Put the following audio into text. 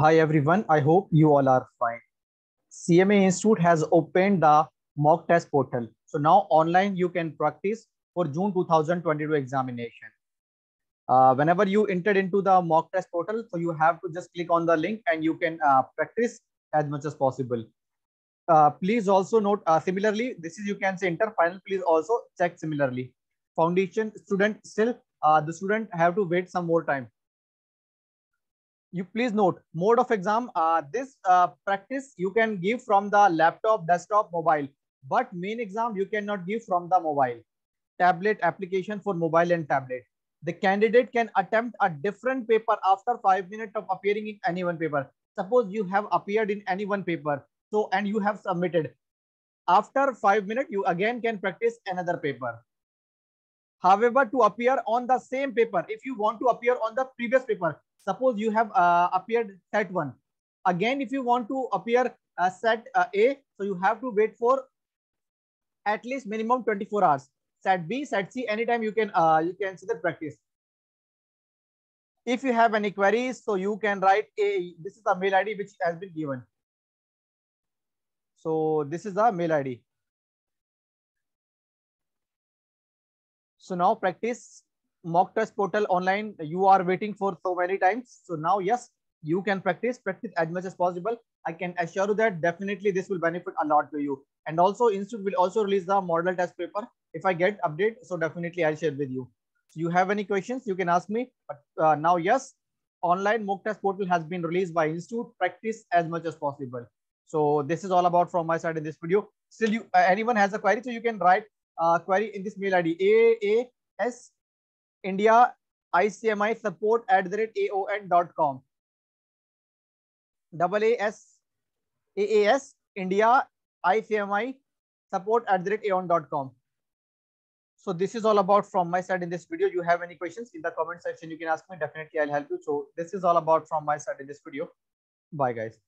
Hi everyone, I hope you all are fine. CMA Institute has opened the mock test portal. So now online you can practice for June 2022 examination. Uh, whenever you entered into the mock test portal, so you have to just click on the link and you can uh, practice as much as possible. Uh, please also note uh, similarly, this is you can say inter final, please also check similarly. Foundation student still, uh, the student have to wait some more time you please note mode of exam uh, this uh, practice you can give from the laptop desktop mobile. But main exam you cannot give from the mobile. Tablet application for mobile and tablet. The candidate can attempt a different paper after five minutes of appearing in any one paper. Suppose you have appeared in any one paper so and you have submitted. After five minutes you again can practice another paper however to appear on the same paper if you want to appear on the previous paper Suppose you have uh, appeared set 1. Again, if you want to appear uh, set uh, A, so you have to wait for at least minimum 24 hours. Set B, set C, anytime you can uh, you can see the practice. If you have any queries, so you can write a. This is the mail ID which has been given. So this is the mail ID. So now practice mock test portal online. You are waiting for so many times. So now yes you can practice practice as much as possible. I can assure you that definitely this will benefit a lot to you. And also institute will also release the model test paper. If i get update so definitely i'll share with you. So you have any questions? You can ask me. But uh, now yes online mock test portal has been released by institute. Practice as much as possible. So this is all about from my side in this video. Still you uh, anyone has a query? So you can write uh, query in this mail id a a s India ICMAI support at the rate aon.com. Double A S A A S India ICMAI support at the rate aon.com. So this is all about from my side in this video. You have any questions in the comment section, you can ask me. Definitely I'll help you. So this is all about from my side in this video. Bye guys.